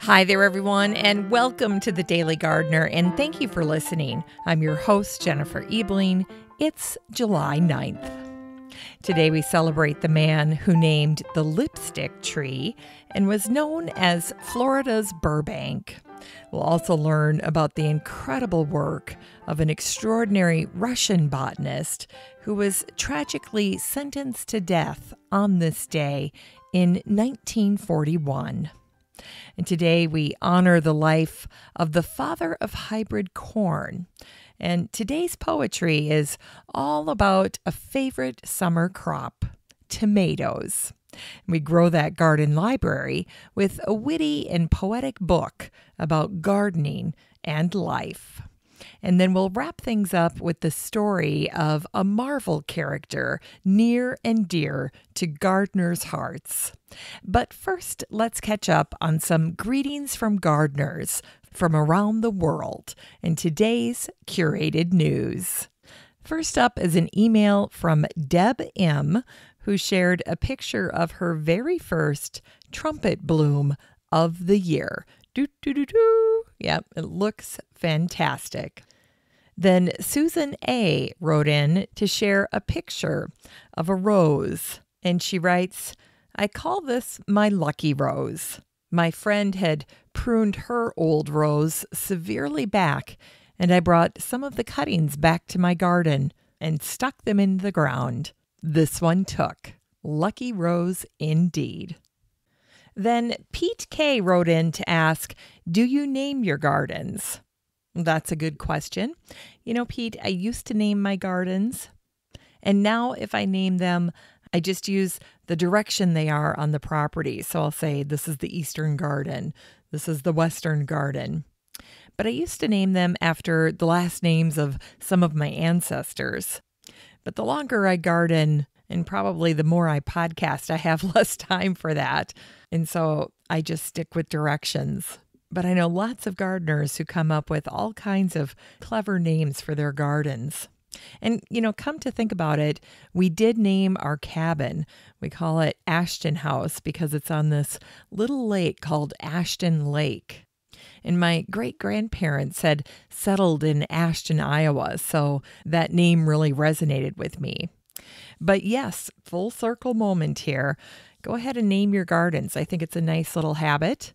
Hi there, everyone, and welcome to the Daily Gardener, and thank you for listening. I'm your host, Jennifer Ebling. It's July 9th. Today, we celebrate the man who named the lipstick tree and was known as Florida's Burbank. We'll also learn about the incredible work of an extraordinary Russian botanist who was tragically sentenced to death on this day in 1941. And today we honor the life of the father of hybrid corn. And today's poetry is all about a favorite summer crop tomatoes. We grow that garden library with a witty and poetic book about gardening and life. And then we'll wrap things up with the story of a Marvel character near and dear to gardeners' hearts. But first, let's catch up on some greetings from gardeners from around the world in today's curated news. First up is an email from Deb M., who shared a picture of her very first trumpet bloom of the year. Do, do, do, do. Yep, it looks fantastic. Then Susan A. wrote in to share a picture of a rose, and she writes, I call this my lucky rose. My friend had pruned her old rose severely back, and I brought some of the cuttings back to my garden and stuck them in the ground. This one took. Lucky rose indeed. Then Pete K wrote in to ask, Do you name your gardens? That's a good question. You know, Pete, I used to name my gardens, and now if I name them, I just use the direction they are on the property. So I'll say, This is the Eastern Garden, this is the Western Garden. But I used to name them after the last names of some of my ancestors. But the longer I garden, and probably the more I podcast, I have less time for that. And so I just stick with directions. But I know lots of gardeners who come up with all kinds of clever names for their gardens. And, you know, come to think about it, we did name our cabin. We call it Ashton House because it's on this little lake called Ashton Lake. And my great grandparents had settled in Ashton, Iowa, so that name really resonated with me. But yes, full circle moment here. Go ahead and name your gardens. I think it's a nice little habit.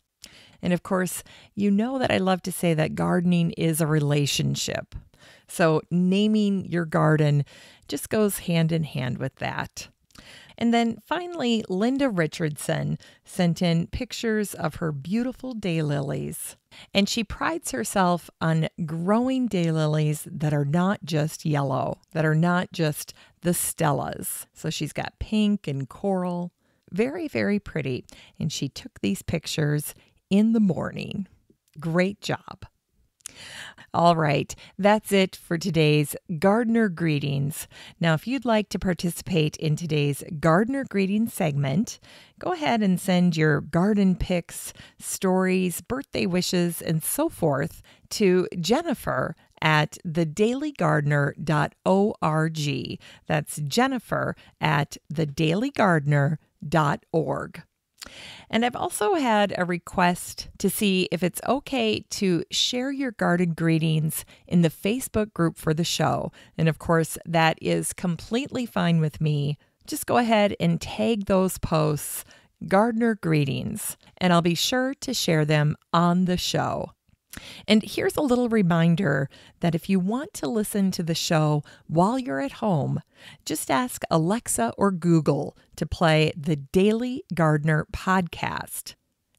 And of course, you know that I love to say that gardening is a relationship. So, naming your garden just goes hand in hand with that. And then finally, Linda Richardson sent in pictures of her beautiful daylilies. And she prides herself on growing daylilies that are not just yellow, that are not just the Stellas. So she's got pink and coral. Very, very pretty. And she took these pictures in the morning. Great job. All right, that's it for today's Gardener Greetings. Now, if you'd like to participate in today's Gardener Greetings segment, go ahead and send your garden pics, stories, birthday wishes, and so forth to Jennifer at thedailygardener.org. That's Jennifer at thedailygardener.org. And I've also had a request to see if it's okay to share your garden greetings in the Facebook group for the show. And of course, that is completely fine with me. Just go ahead and tag those posts, gardener greetings, and I'll be sure to share them on the show. And here's a little reminder that if you want to listen to the show while you're at home, just ask Alexa or Google to play the Daily Gardener podcast.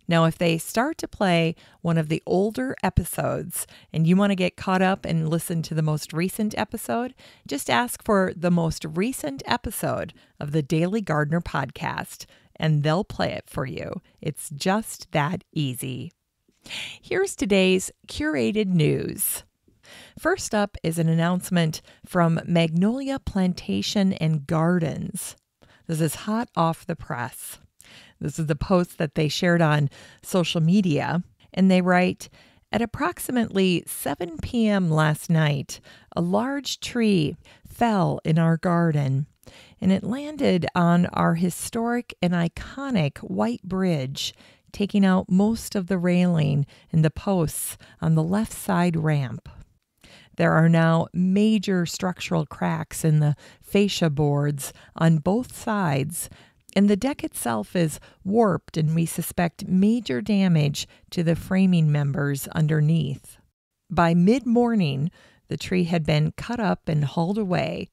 Now, if they start to play one of the older episodes and you want to get caught up and listen to the most recent episode, just ask for the most recent episode of the Daily Gardener podcast and they'll play it for you. It's just that easy. Here's today's curated news. First up is an announcement from Magnolia Plantation and Gardens. This is hot off the press. This is the post that they shared on social media, and they write At approximately 7 p.m. last night, a large tree fell in our garden and it landed on our historic and iconic white bridge taking out most of the railing and the posts on the left side ramp. There are now major structural cracks in the fascia boards on both sides, and the deck itself is warped, and we suspect major damage to the framing members underneath. By mid morning, the tree had been cut up and hauled away.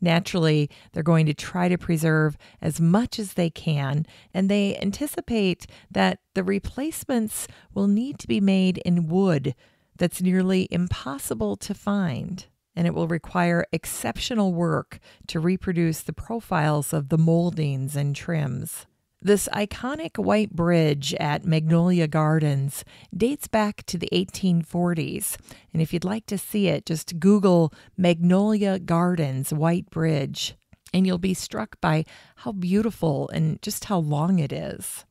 Naturally, they're going to try to preserve as much as they can, and they anticipate that the replacements will need to be made in wood that's nearly impossible to find. And it will require exceptional work to reproduce the profiles of the moldings and trims. This iconic white bridge at Magnolia Gardens dates back to the 1840s. And if you'd like to see it, just Google Magnolia Gardens White Bridge, and you'll be struck by how beautiful and just how long it is.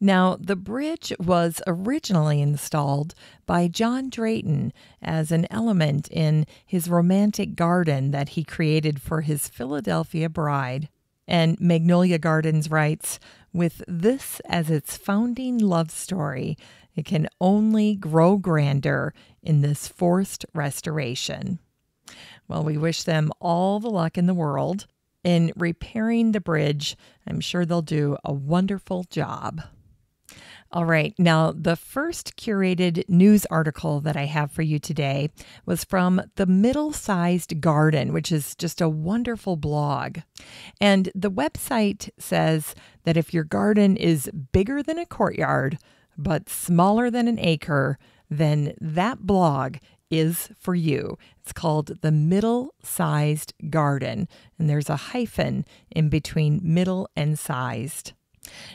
Now, the bridge was originally installed by John Drayton as an element in his romantic garden that he created for his Philadelphia bride. And Magnolia Gardens writes with this as its founding love story, it can only grow grander in this forced restoration. Well, we wish them all the luck in the world in repairing the bridge. I'm sure they'll do a wonderful job. All right. Now, the first curated news article that I have for you today was from the Middle Sized Garden, which is just a wonderful blog. And the website says that if your garden is bigger than a courtyard, but smaller than an acre, then that blog is for you. It's called the Middle Sized Garden, and there's a hyphen in between middle and sized.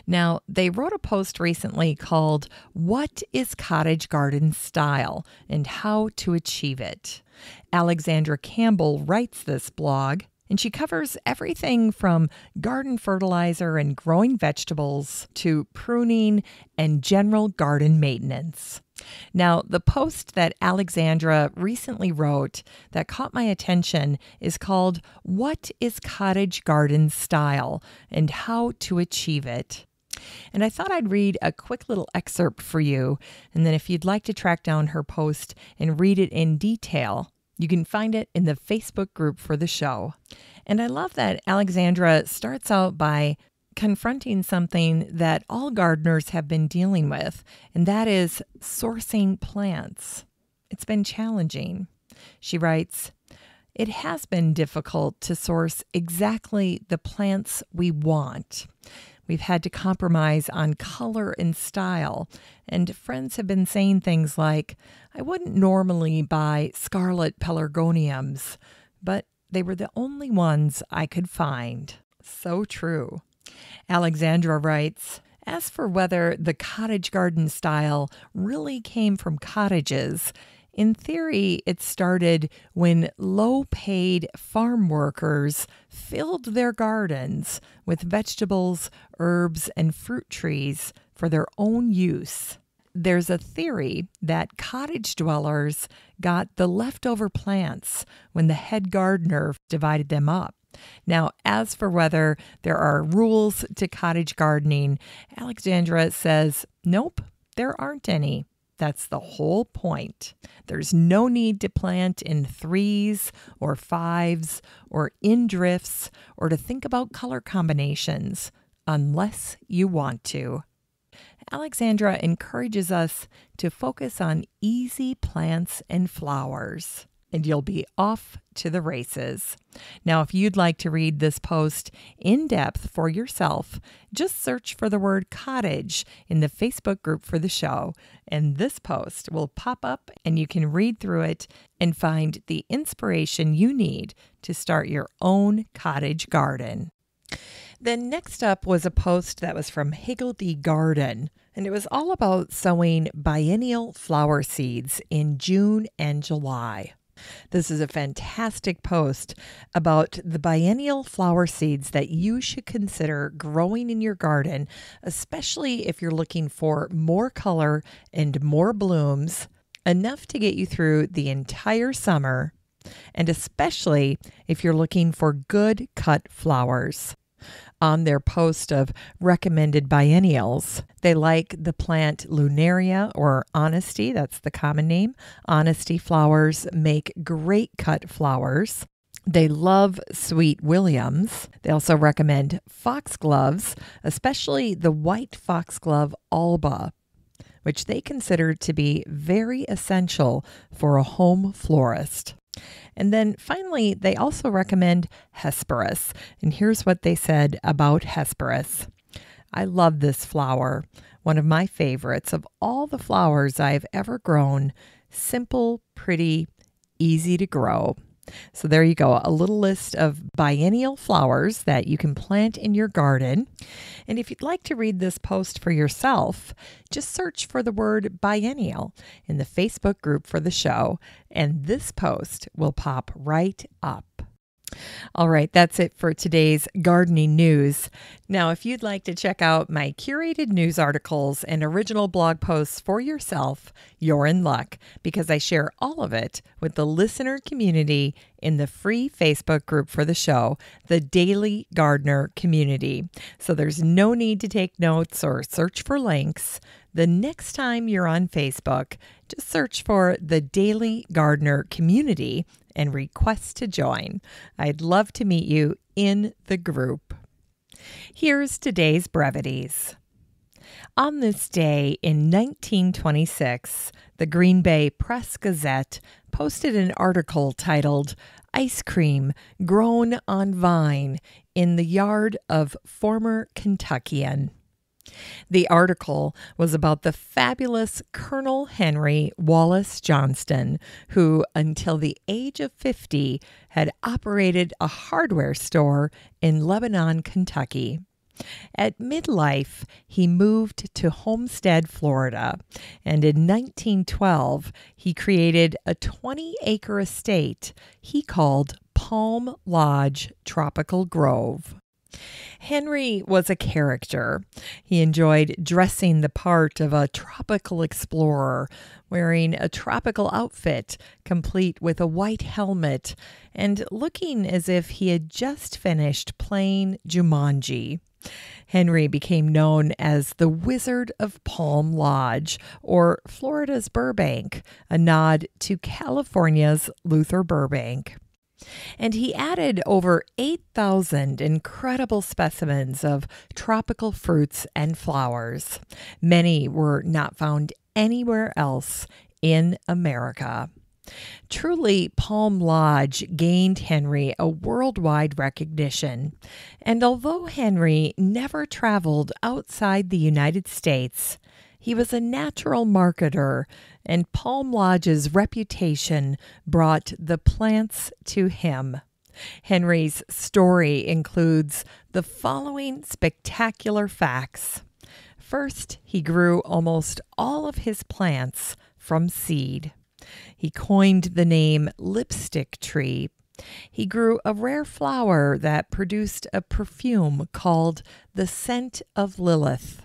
Now, they wrote a post recently called What is Cottage Garden Style and How to Achieve It? Alexandra Campbell writes this blog, and she covers everything from garden fertilizer and growing vegetables to pruning and general garden maintenance. Now, the post that Alexandra recently wrote that caught my attention is called What is Cottage Garden Style and How to Achieve It? And I thought I'd read a quick little excerpt for you. And then if you'd like to track down her post and read it in detail, you can find it in the Facebook group for the show. And I love that Alexandra starts out by confronting something that all gardeners have been dealing with, and that is sourcing plants. It's been challenging. She writes, it has been difficult to source exactly the plants we want. We've had to compromise on color and style, and friends have been saying things like, I wouldn't normally buy scarlet pelargoniums, but they were the only ones I could find. So true. Alexandra writes, as for whether the cottage garden style really came from cottages, in theory, it started when low paid farm workers filled their gardens with vegetables, herbs, and fruit trees for their own use. There's a theory that cottage dwellers got the leftover plants when the head gardener divided them up. Now, as for whether there are rules to cottage gardening, Alexandra says, nope, there aren't any. That's the whole point. There's no need to plant in threes or fives or in drifts or to think about color combinations unless you want to. Alexandra encourages us to focus on easy plants and flowers and you'll be off to the races. Now, if you'd like to read this post in depth for yourself, just search for the word cottage in the Facebook group for the show, and this post will pop up and you can read through it and find the inspiration you need to start your own cottage garden. Then, next up was a post that was from Higgledy Garden, and it was all about sowing biennial flower seeds in June and July. This is a fantastic post about the biennial flower seeds that you should consider growing in your garden, especially if you're looking for more color and more blooms, enough to get you through the entire summer, and especially if you're looking for good cut flowers. On their post of recommended biennials. They like the plant Lunaria or Honesty, that's the common name. Honesty flowers make great cut flowers. They love Sweet Williams. They also recommend foxgloves, especially the white foxglove alba, which they consider to be very essential for a home florist. And then finally, they also recommend Hesperis. And here's what they said about Hesperis I love this flower, one of my favorites of all the flowers I've ever grown. Simple, pretty, easy to grow. So there you go, a little list of biennial flowers that you can plant in your garden. And if you'd like to read this post for yourself, just search for the word biennial in the Facebook group for the show, and this post will pop right up. All right, that's it for today's gardening news. Now, if you'd like to check out my curated news articles and original blog posts for yourself, you're in luck because I share all of it with the listener community in the free Facebook group for the show, the Daily Gardener Community. So there's no need to take notes or search for links. The next time you're on Facebook, just search for the Daily Gardener Community and request to join. I'd love to meet you in the group. Here's today's brevities. On this day in 1926, the Green Bay Press Gazette posted an article titled Ice Cream Grown on Vine in the Yard of Former Kentuckian. The article was about the fabulous Colonel Henry Wallace Johnston, who, until the age of 50, had operated a hardware store in Lebanon, Kentucky. At midlife, he moved to Homestead, Florida, and in 1912, he created a 20 acre estate he called Palm Lodge Tropical Grove. Henry was a character. He enjoyed dressing the part of a tropical explorer, wearing a tropical outfit complete with a white helmet and looking as if he had just finished playing Jumanji. Henry became known as the Wizard of Palm Lodge, or Florida's Burbank, a nod to California's Luther Burbank. And he added over 8,000 incredible specimens of tropical fruits and flowers. Many were not found anywhere else in America. Truly, Palm Lodge gained Henry a worldwide recognition. And although Henry never traveled outside the United States, he was a natural marketer, and Palm Lodge's reputation brought the plants to him. Henry's story includes the following spectacular facts. First, he grew almost all of his plants from seed. He coined the name lipstick tree. He grew a rare flower that produced a perfume called the scent of Lilith.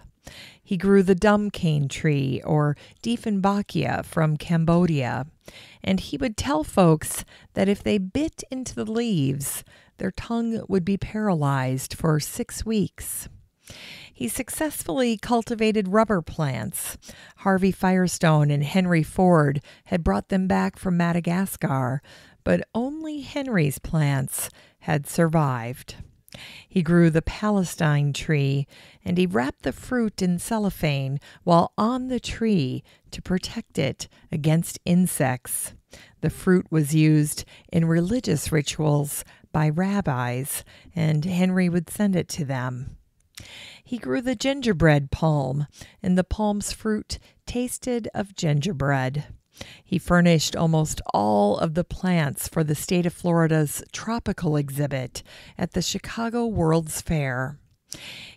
He grew the dumb cane tree or Dieffenbachia from Cambodia, and he would tell folks that if they bit into the leaves, their tongue would be paralyzed for six weeks. He successfully cultivated rubber plants. Harvey Firestone and Henry Ford had brought them back from Madagascar, but only Henry's plants had survived. He grew the Palestine tree, and he wrapped the fruit in cellophane while on the tree to protect it against insects. The fruit was used in religious rituals by rabbis, and Henry would send it to them. He grew the gingerbread palm, and the palm's fruit tasted of gingerbread. He furnished almost all of the plants for the state of Florida's tropical exhibit at the Chicago World's Fair.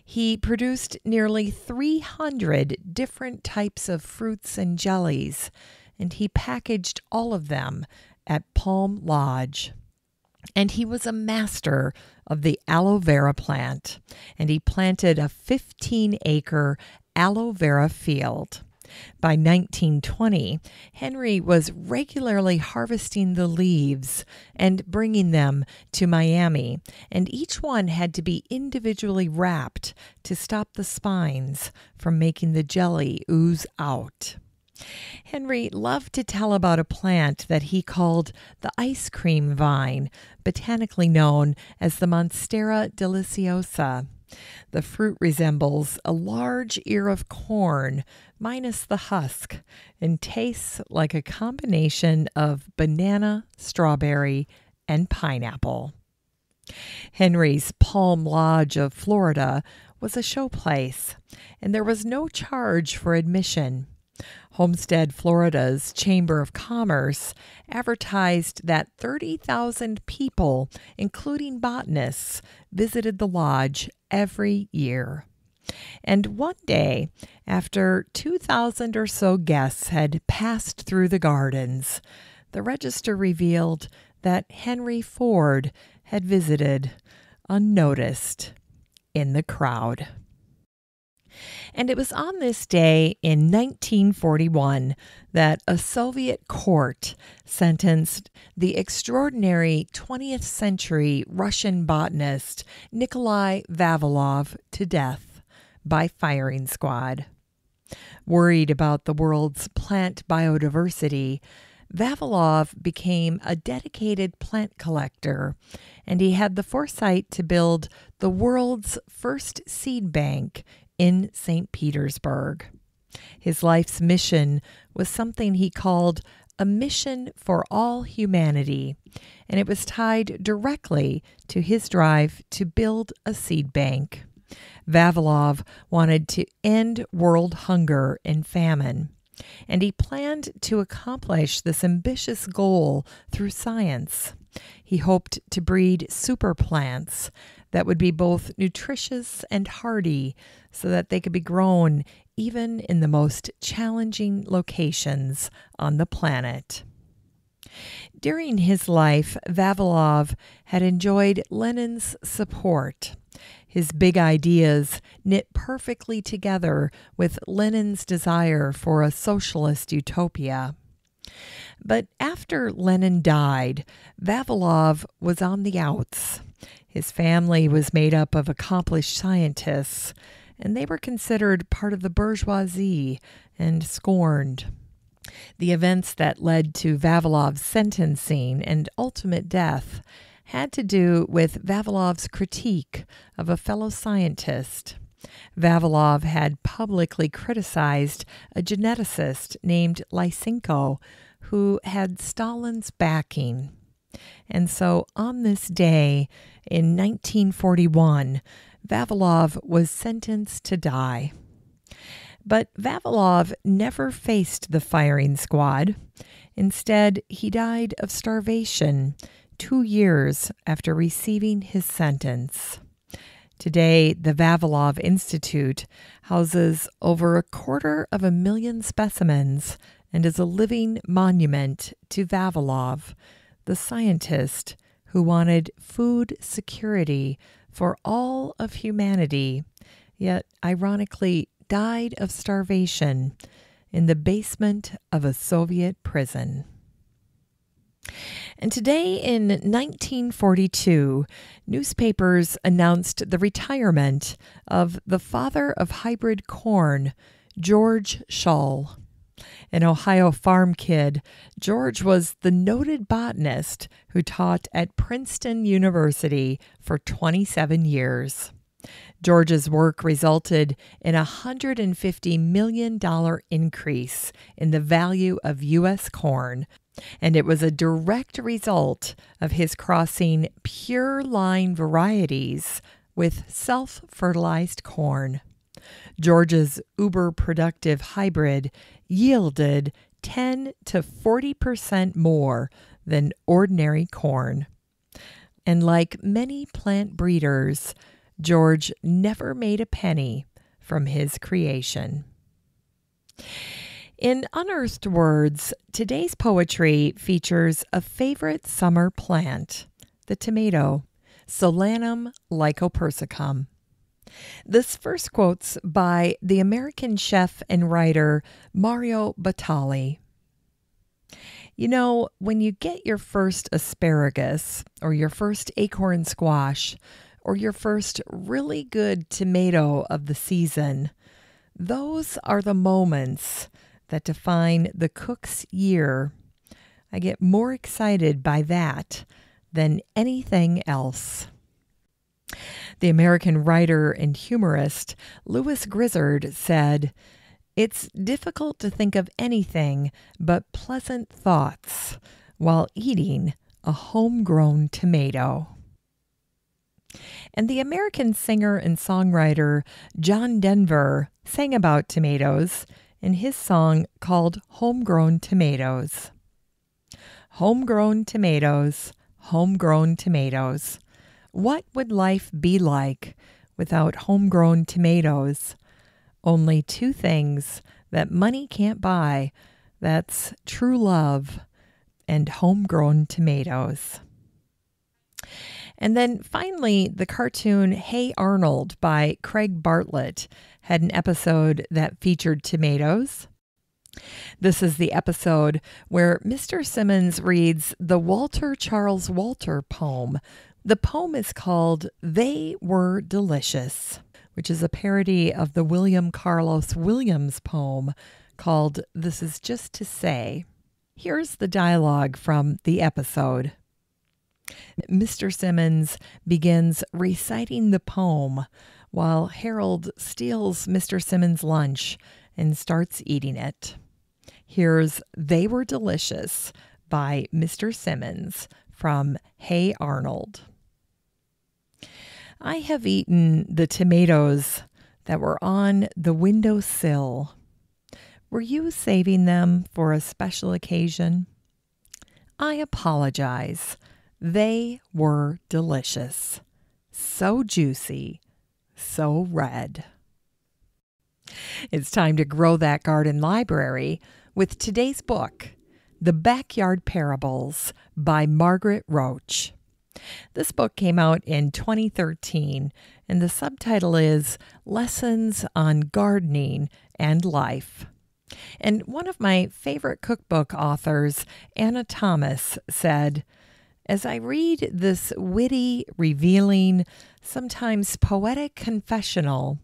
He produced nearly 300 different types of fruits and jellies, and he packaged all of them at Palm Lodge. And he was a master of the aloe vera plant, and he planted a 15 acre aloe vera field. By 1920, Henry was regularly harvesting the leaves and bringing them to Miami, and each one had to be individually wrapped to stop the spines from making the jelly ooze out. Henry loved to tell about a plant that he called the ice cream vine, botanically known as the Monstera deliciosa. The fruit resembles a large ear of corn, minus the husk, and tastes like a combination of banana, strawberry, and pineapple. Henry's Palm Lodge of Florida was a showplace, and there was no charge for admission. Homestead, Florida's Chamber of Commerce advertised that 30,000 people, including botanists, visited the lodge every year. And one day, after 2,000 or so guests had passed through the gardens, the register revealed that Henry Ford had visited unnoticed in the crowd. And it was on this day in 1941 that a Soviet court sentenced the extraordinary 20th century Russian botanist Nikolai Vavilov to death by firing squad. Worried about the world's plant biodiversity, Vavilov became a dedicated plant collector, and he had the foresight to build the world's first seed bank in St. Petersburg. His life's mission was something he called a mission for all humanity, and it was tied directly to his drive to build a seed bank. Vavilov wanted to end world hunger and famine, and he planned to accomplish this ambitious goal through science. He hoped to breed super plants that would be both nutritious and hardy so that they could be grown even in the most challenging locations on the planet. During his life, Vavilov had enjoyed Lenin's support. His big ideas knit perfectly together with Lenin's desire for a socialist utopia. But after Lenin died, Vavilov was on the outs. His family was made up of accomplished scientists, and they were considered part of the bourgeoisie and scorned. The events that led to Vavilov's sentencing and ultimate death had to do with Vavilov's critique of a fellow scientist. Vavilov had publicly criticized a geneticist named Lysenko who had Stalin's backing. And so on this day in 1941, Vavilov was sentenced to die. But Vavilov never faced the firing squad. Instead, he died of starvation two years after receiving his sentence. Today, the Vavilov Institute houses over a quarter of a million specimens and is a living monument to Vavilov, the scientist who wanted food security for all of humanity, yet ironically died of starvation in the basement of a Soviet prison. And today in 1942, newspapers announced the retirement of the father of hybrid corn, George Shull. An Ohio farm kid, George was the noted botanist who taught at Princeton University for 27 years. George's work resulted in a $150 million increase in the value of U.S. corn, and it was a direct result of his crossing pure line varieties with self fertilized corn. George's uber productive hybrid yielded 10 to 40% more than ordinary corn. And like many plant breeders, George never made a penny from his creation. In Unearthed Words, today's poetry features a favorite summer plant, the tomato, Solanum lycopersicum. This first quote's by the American chef and writer Mario Batali. You know, when you get your first asparagus or your first acorn squash or your first really good tomato of the season, those are the moments that define the cook's year. I get more excited by that than anything else. The American writer and humorist Lewis Grizzard said, It's difficult to think of anything but pleasant thoughts while eating a homegrown tomato. And the American singer and songwriter John Denver sang about tomatoes in his song called Homegrown Tomatoes. Homegrown tomatoes, homegrown tomatoes. What would life be like without homegrown tomatoes? Only two things that money can't buy that's true love and homegrown tomatoes. And then finally, the cartoon Hey Arnold by Craig Bartlett had an episode that featured tomatoes. This is the episode where Mr. Simmons reads the Walter Charles Walter poem. The poem is called They Were Delicious, which is a parody of the William Carlos Williams poem called This Is Just to Say. Here's the dialogue from the episode. Mr. Simmons begins reciting the poem while Harold steals Mr. Simmons' lunch and starts eating it. Here's They Were Delicious by Mr. Simmons from Hey Arnold. I have eaten the tomatoes that were on the window sill. Were you saving them for a special occasion? I apologize. They were delicious, so juicy, so red. It's time to grow that garden library with today's book, The Backyard Parables by Margaret Roach. This book came out in 2013, and the subtitle is Lessons on Gardening and Life. And one of my favorite cookbook authors, Anna Thomas, said, as I read this witty, revealing, sometimes poetic confessional,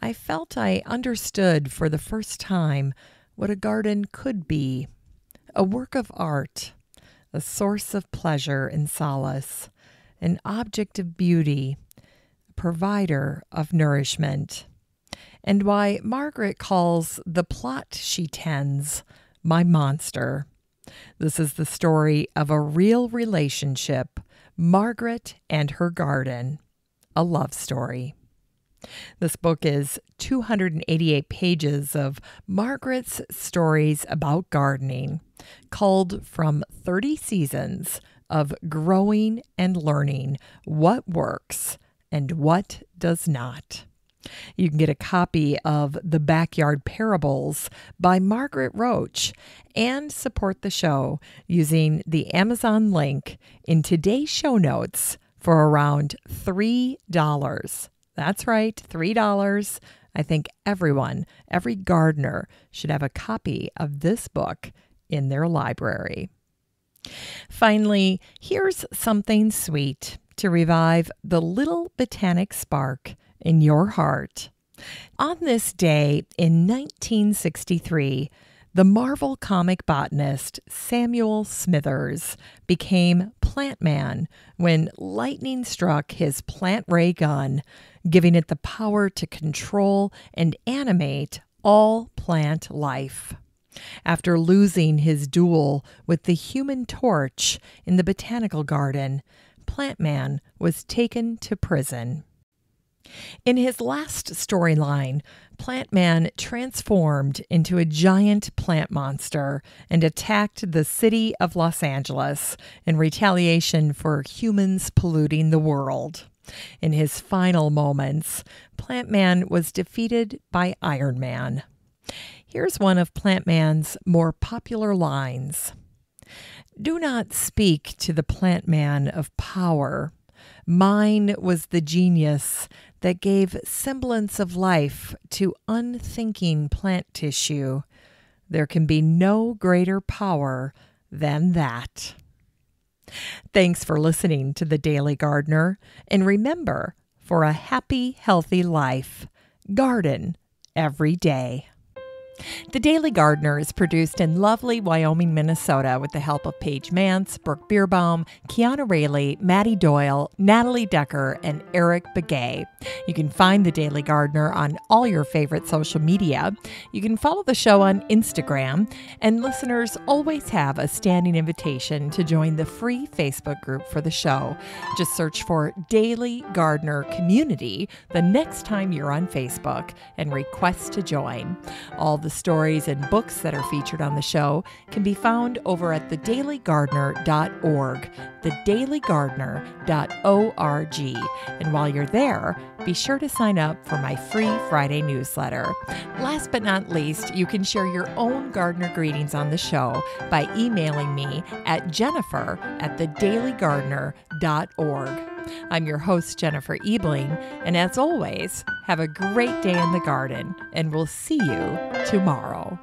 I felt I understood for the first time what a garden could be a work of art, a source of pleasure and solace, an object of beauty, a provider of nourishment, and why Margaret calls the plot she tends my monster. This is the story of a real relationship, Margaret and her garden, a love story. This book is 288 pages of Margaret's stories about gardening, culled from 30 seasons of growing and learning what works and what does not. You can get a copy of The Backyard Parables by Margaret Roach and support the show using the Amazon link in today's show notes for around $3. That's right, $3. I think everyone, every gardener, should have a copy of this book in their library. Finally, here's something sweet to revive the little botanic spark in your heart. On this day in 1963, the Marvel comic botanist Samuel Smithers became Plant Man when lightning struck his plant ray gun, giving it the power to control and animate all plant life. After losing his duel with the human torch in the botanical garden, Plant Man was taken to prison. In his last storyline, Plant Man transformed into a giant plant monster and attacked the city of Los Angeles in retaliation for humans polluting the world. In his final moments, Plant Man was defeated by Iron Man. Here's one of Plant Man's more popular lines Do not speak to the Plant Man of power. Mine was the genius that gave semblance of life to unthinking plant tissue, there can be no greater power than that. Thanks for listening to The Daily Gardener. And remember, for a happy, healthy life, garden every day. The Daily Gardener is produced in lovely Wyoming, Minnesota with the help of Paige Mance, Brooke Beerbaum, Kiana Rayleigh, Maddie Doyle, Natalie Decker, and Eric Begay. You can find The Daily Gardener on all your favorite social media. You can follow the show on Instagram, and listeners always have a standing invitation to join the free Facebook group for the show. Just search for Daily Gardener Community the next time you're on Facebook and request to join. All the the stories and books that are featured on the show can be found over at thedailygardener.org, thedailygardener.org. And while you're there, be sure to sign up for my free Friday newsletter. Last but not least, you can share your own gardener greetings on the show by emailing me at jennifer at thedailygardener.org. I'm your host, Jennifer Ebling, and as always, have a great day in the garden, and we'll see you tomorrow.